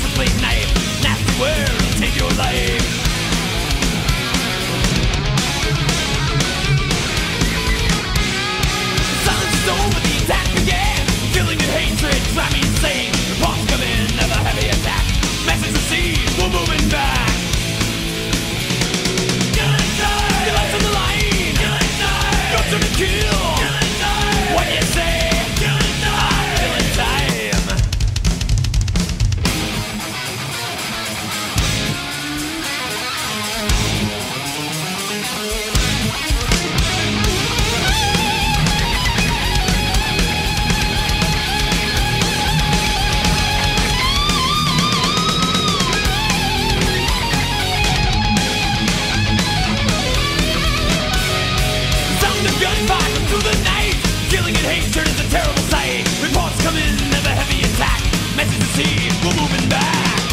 Gunfire through the night we're moving back.